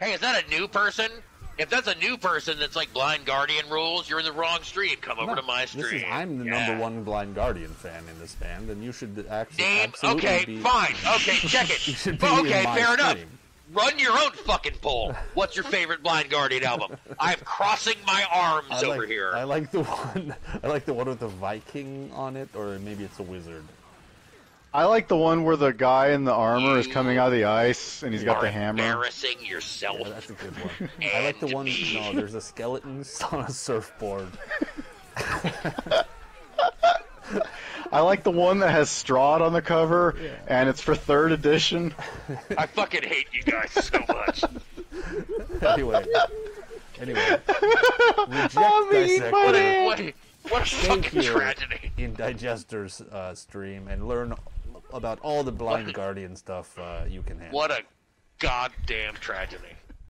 Hey, is that a new person? If that's a new person that's like Blind Guardian rules, you're in the wrong stream. Come over No, to my stream. Is I'm the Yeah. number one Blind Guardian fan in this band, and you should actually Name. absolutely Okay, be. fine. Okay, check it. You should be okay, fair enough. Run your own fucking poll. What's your favorite Blind Guardian album? I'm crossing my arms I over here. I like the one. I like the one with the Viking on it, or maybe it's a wizard. I like the one where the guy in the armor is coming out of the ice and he's got the hammer. embarrassing yourself. Yeah, that's a good one. I like the one. me. No, there's a skeleton on a surfboard. I like the one that has Strahd on the cover and it's for third edition. I fucking hate you guys so much. anyway, anyway, reject I'm eating dissect my What dick. a, what a, what fucking tragedy. in Digestor's uh, stream and learn about all the Blind What- Guardian stuff uh, you can handle. What a goddamn tragedy.